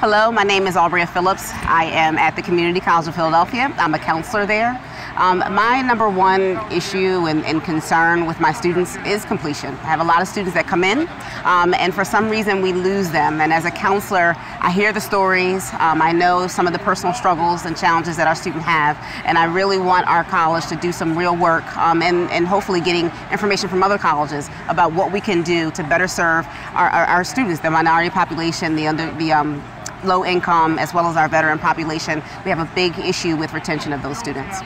Hello, my name is Aubria Phillips. I am at the Community College of Philadelphia. I'm a counselor there. Um, my number one issue and, and, concern with my students is completion. I have a lot of students that come in, um, and for some reason we lose them. And as a counselor, I hear the stories. Um, I know some of the personal struggles and challenges that our students have, and I really want our college to do some real work um, and, and hopefully getting information from other colleges about what we can do to better serve our, our, our students, the minority population, the under the um, low income, as well as our veteran population. We have a big issue with retention of those students.